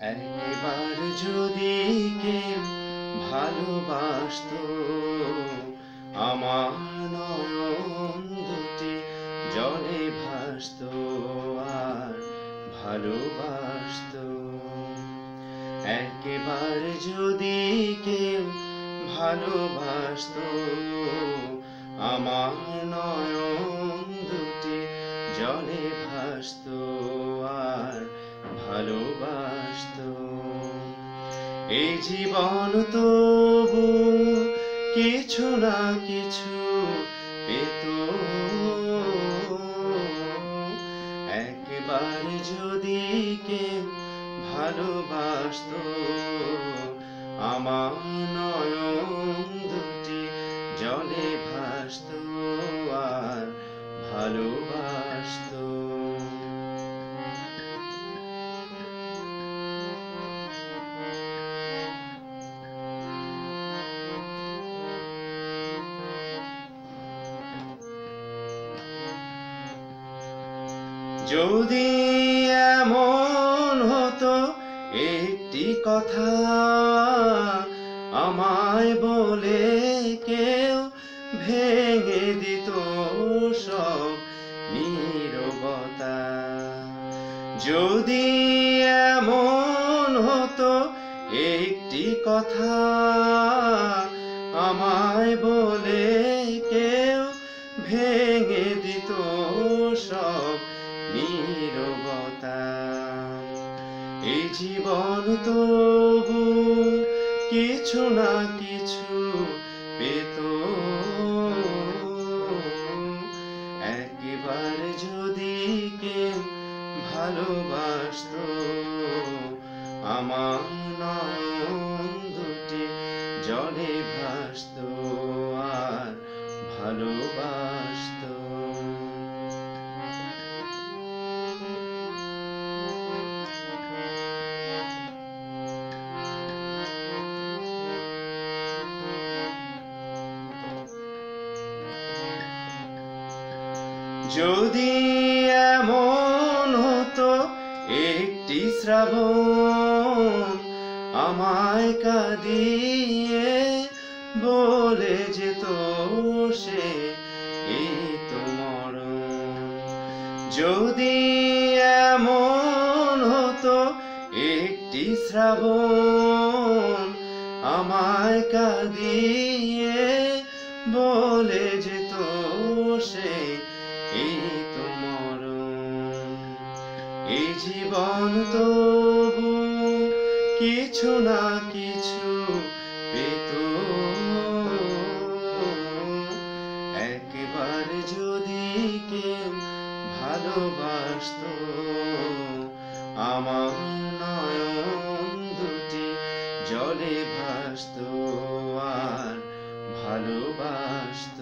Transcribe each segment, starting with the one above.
একবার যদি কেউ ভালোবাসত, আমার নয়ন দুটি জলে ভাসত আর ভালোবাসত। একবার যদি কেউ ভালোবাসত, আমার নয়ন দুটি জলে ভাসত। এই জীবন তবু কিছু না কিছু পেত। একবার যদি কেউ ভালোবাসত আমার নয়ন যদি এমন হতো, একটি কথা আমায় বলে কেউ ভেঙে দিত সব নীরবতা। যদি এমন হতো, একটি কথা আমায় বলে কেউ ভেঙে দিত সব নীরবতা। এই জীবন তবু কিছু না কিছু পেত। একবার যদি কেউ ভালোবাসত আমার নয়ন দুটি জলে ভাসত আর ভালোবাসত যদি এমন হতো, একটি শ্রাবণ আমায় কাঁদিয়ে বলে যেত সে, এই তো যদি এমন হতো, একটি শ্রাবণ আমায় কাঁদিয়ে বলে যেত সে এই তো মরণ এই জীবন তবু কিছু না কিছু পেত। একবার যদি কেউ ভালোবাসত, আমার নয়ন দুটি জলে ভাসত আর ভালোবাসত।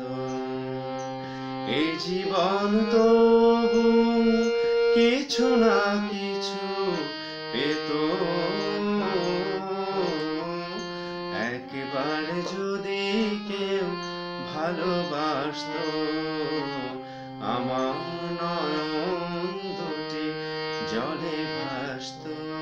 এই জীবন তবু কিছু না কিছু পেত। একবার যদি কেউ ভালোবাসত, আমার নয়ন দুটি জলে ভাসত।